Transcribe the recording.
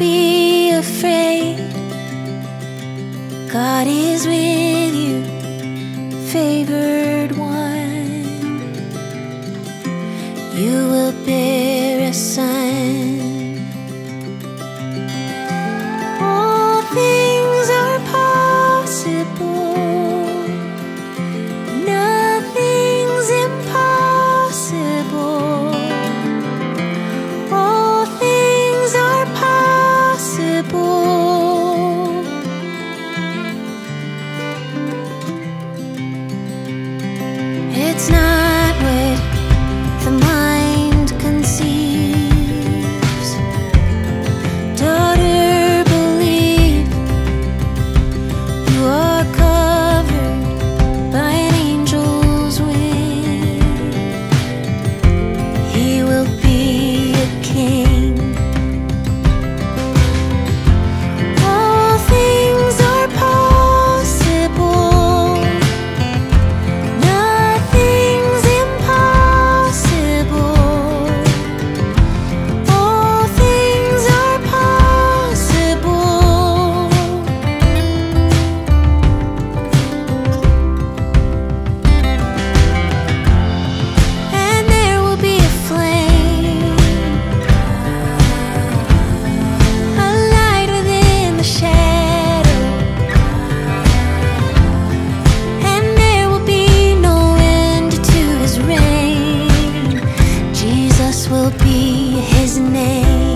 be afraid. God is with you, favored one. You will bear a son. be his name.